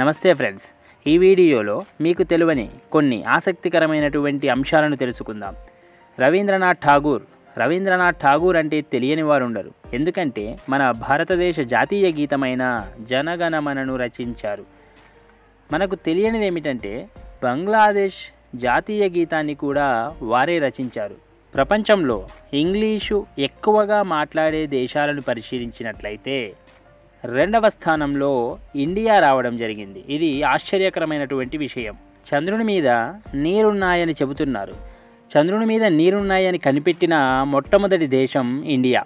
నమస్తే ఫ్రెండ్స్. ఈ వీడియోలో మీకు తెలియని కొన్ని ఆసక్తికరమైనటువంటి అంశాలను తెలుసుకుందాం. రవీంద్రనాథ్ ఠాగూర్. రవీంద్రనాథ్ ఠాగూర్ అంటే తెలియని వారు ఉండరు ఎందుకంటే మన భారతదేశ జాతీయ గీతమైన జనగణమనను రచించారు. మనకు తెలియనిది ఏమిటంటే బంగ్లాదేశ్ జాతీయ గీతాన్ని కూడా వారే రచించారు. ప్రపంచంలో ఇంగ్లీషు ఎక్కువగా మాట్లాడే దేశాలను పరిశీలించినట్లయితే రెండవ స్థానంలో ఇండియా రావడం జరిగింది. ఇది ఆశ్చర్యకరమైనటువంటి విషయం. చంద్రుని మీద నీరున్నాయని చెబుతున్నారు. చంద్రుని మీద నీరున్నాయని కనిపెట్టిన మొట్టమొదటి దేశం ఇండియా.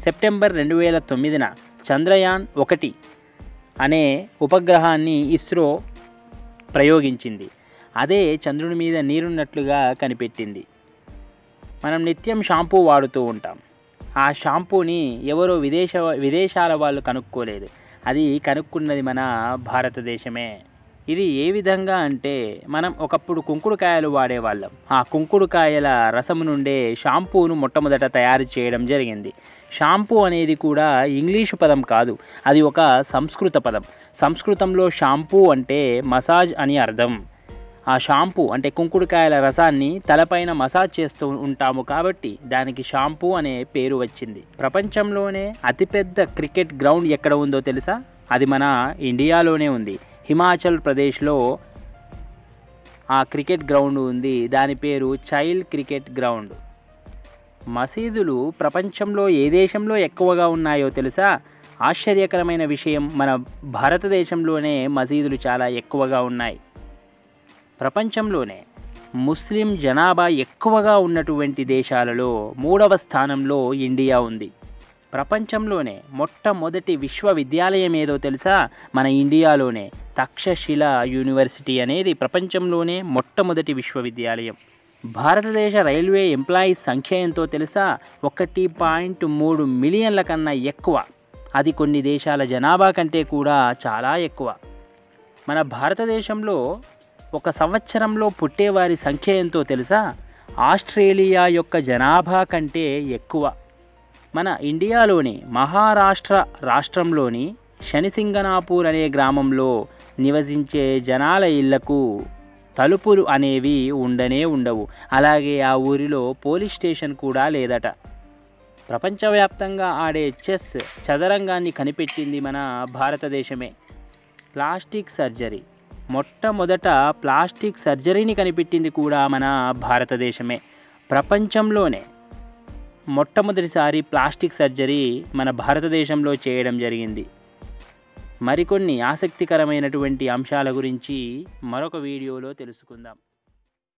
సెప్టెంబర్ రెండు వేల తొమ్మిదిన చంద్రయాన్ ఒకటి అనే ఉపగ్రహాన్ని ఇస్రో ప్రయోగించింది. అదే చంద్రుని మీద నీరున్నట్లుగా కనిపెట్టింది. మనం నిత్యం షాంపూ వాడుతూ ఉంటాం. ఆ షాంపూని ఎవరో విదేశ విదేశాల వాళ్ళు కనుక్కోలేదు. అది కనుక్కున్నది మన భారతదేశమే. ఇది ఏ విధంగా అంటే మనం ఒకప్పుడు కుంకుడుకాయలు వాడేవాళ్ళం. ఆ కుంకుడుకాయల రసం నుండే షాంపూను మొట్టమొదట తయారు చేయడం జరిగింది. షాంపూ అనేది కూడా ఇంగ్లీషు పదం కాదు. అది ఒక సంస్కృత పదం. సంస్కృతంలో షాంపూ అంటే మసాజ్ అని అర్థం. ఆ షాంపూ అంటే కుంకుడుకాయల రసాన్ని తలపైన మసాజ్ చేస్తూ ఉంటాము కాబట్టి దానికి షాంపూ అనే పేరు వచ్చింది. ప్రపంచంలోనే అతిపెద్ద క్రికెట్ గ్రౌండ్ ఎక్కడ ఉందో తెలుసా? అది మన ఇండియాలోనే ఉంది. హిమాచల్ ప్రదేశ్లో ఆ క్రికెట్ గ్రౌండ్ ఉంది. దాని పేరు చైల్డ్ క్రికెట్ గ్రౌండ్. మసీదులు ప్రపంచంలో ఏ దేశంలో ఎక్కువగా ఉన్నాయో తెలుసా? ఆశ్చర్యకరమైన విషయం మన భారతదేశంలోనే మసీదులు చాలా ఎక్కువగా ఉన్నాయి. ప్రపంచంలోనే ముస్లిం జనాభా ఎక్కువగా ఉన్నటువంటి దేశాలలో మూడవ స్థానంలో ఇండియా ఉంది. ప్రపంచంలోనే మొట్టమొదటి విశ్వవిద్యాలయం ఏదో తెలుసా? మన ఇండియాలోనే తక్షశిల యూనివర్సిటీ అనేది ప్రపంచంలోనే మొట్టమొదటి విశ్వవిద్యాలయం. భారతదేశ రైల్వే ఎంప్లాయీస్ సంఖ్య ఎంతో తెలుసా? ఒకటి పాయింట్ మూడు మిలియన్ల కన్నా ఎక్కువ. అది కొన్ని దేశాల జనాభా కంటే కూడా చాలా ఎక్కువ. మన భారతదేశంలో ఒక సంవత్సరంలో పుట్టేవారి సంఖ్య ఎంతో తెలుసా? ఆస్ట్రేలియా యొక్క జనాభా కంటే ఎక్కువ. మన ఇండియాలోని మహారాష్ట్ర రాష్ట్రంలోని శనిసింగనాపూర్ అనే గ్రామంలో నివసించే జనాల ఇళ్ళకు తలుపులు అనేవి ఉండనే ఉండవు. అలాగే ఆ ఊరిలో పోలీస్ స్టేషన్ కూడా లేదట. ప్రపంచవ్యాప్తంగా ఆడే చెస్ చదరంగాన్ని కనిపెట్టింది మన భారతదేశమే. Plastic surgery. మొట్టమొదట ప్లాస్టిక్ సర్జరీని కనిపెట్టింది కూడా మన భారతదేశమే. ప్రపంచంలోనే మొట్టమొదటిసారి ప్లాస్టిక్ సర్జరీ మన భారతదేశంలో చేయడం జరిగింది. మరికొన్ని ఆసక్తికరమైనటువంటి అంశాల గురించి మరొక వీడియోలో తెలుసుకుందాం.